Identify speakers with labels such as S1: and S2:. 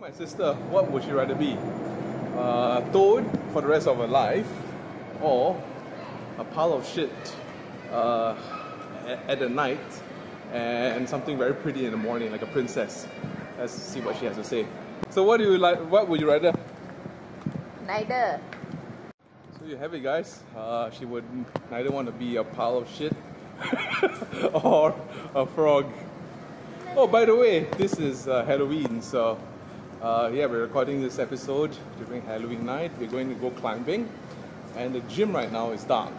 S1: My sister, what would she rather be? Uh, toad for the rest of her life, or a pile of shit uh, at, at the night, and something very pretty in the morning, like a princess. Let's see what she has to say. So, what do you like? What would you rather?
S2: Neither.
S1: So you have it, guys. Uh, she would neither want to be a pile of shit or a frog. Oh, by the way, this is uh, Halloween, so uh, yeah, we're recording this episode during Halloween night. We're going to go climbing, and the gym right now is dark.